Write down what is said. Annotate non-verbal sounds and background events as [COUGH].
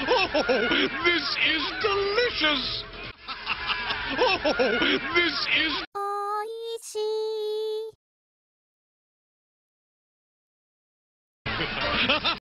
Oh, this is delicious. [LAUGHS] Oh, this is [LAUGHS]